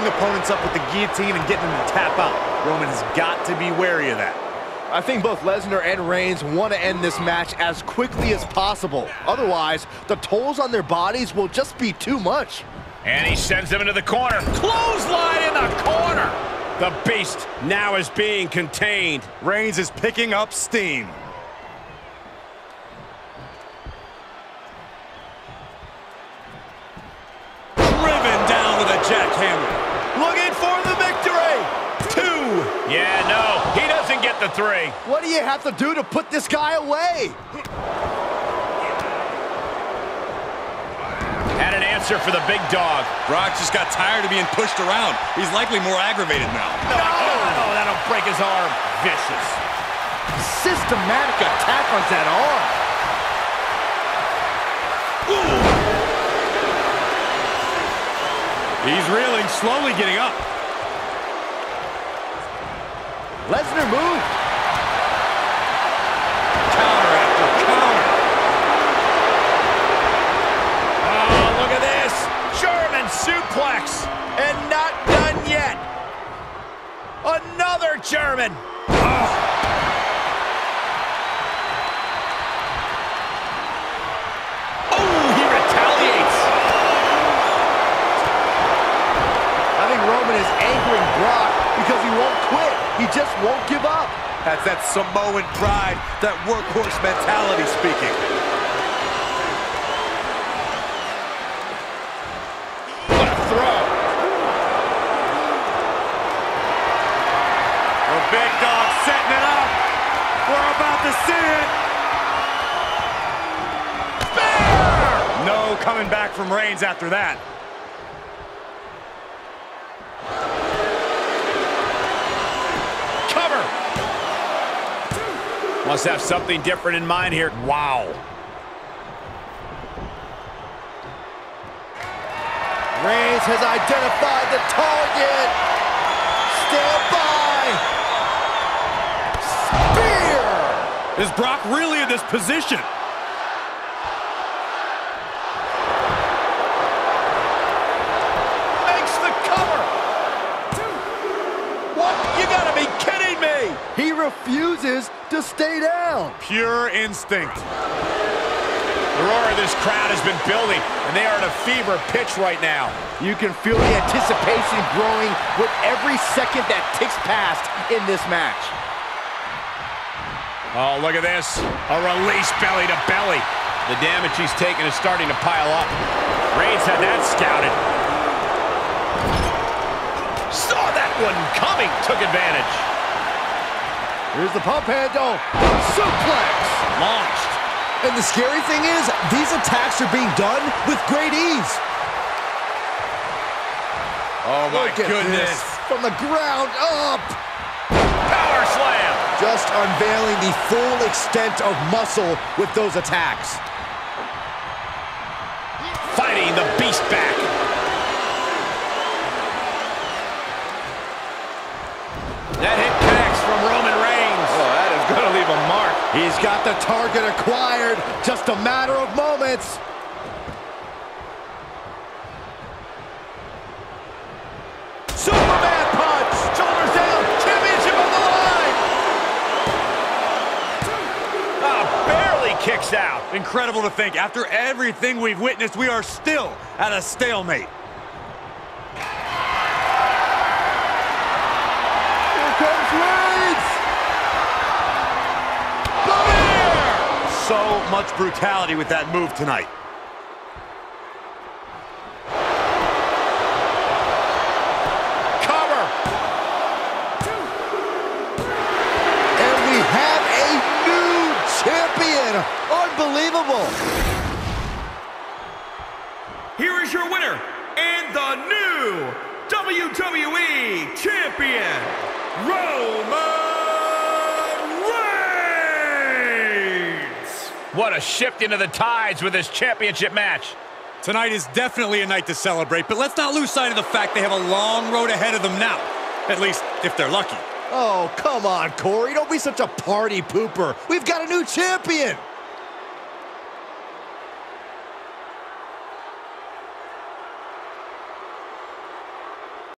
setting opponents up with the guillotine and getting them to tap out. Roman has got to be wary of that. I think both Lesnar and Reigns want to end this match as quickly as possible. Otherwise, the tolls on their bodies will just be too much. And he sends them into the corner. Clothesline in the corner. The Beast now is being contained. Reigns is picking up steam. Driven down with a jackhammer. Looking for the victory! Two! Yeah, no, he doesn't get the three. What do you have to do to put this guy away? Had an answer for the big dog. Brock just got tired of being pushed around. He's likely more aggravated now. No, oh, that'll break his arm. Vicious. Systematic attack on that arm. He's reeling, slowly getting up. Lesnar moved. Counter after counter. Oh, look at this. German suplex. And not done yet. Another German. Oh, oh Roman is anchoring Brock because he won't quit. He just won't give up. That's that Samoan pride, that workhorse mentality speaking. Coming back from Reigns after that. Cover. Must have something different in mind here. Wow. Reigns has identified the target. Stand by. Spear! Is Brock really in this position? Refuses to stay down. Pure instinct. The roar of this crowd has been building, and they are at a fever pitch right now. You can feel the anticipation growing with every second that ticks past in this match. Oh, look at this. A release belly to belly. The damage he's taken is starting to pile up. Reigns had that scouted. Here's the pump handle. Suplex. Launched. And the scary thing is, these attacks are being done with great ease. Oh, my goodness. this. From the ground up. Power slam. Just unveiling the full extent of muscle with those attacks. Fighting the beast back. A mark. He's got the target acquired. Just a matter of moments. Superman punch. Shoulders down. Championship on the line. Ah, barely kicks out. Incredible to think, after everything we've witnessed, we are still at a stalemate. So much brutality with that move tonight. Cover. And we have a new champion. Unbelievable. Here is your winner and the new WWE Champion, Roman Reigns! What a shift into the tides with this championship match. Tonight is definitely a night to celebrate, but let's not lose sight of the fact they have a long road ahead of them now. At least, if they're lucky. Oh, come on, Corey. Don't be such a party pooper. We've got a new champion.